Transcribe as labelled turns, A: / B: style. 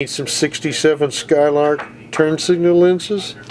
A: Need some 67 Skylark turn signal lenses.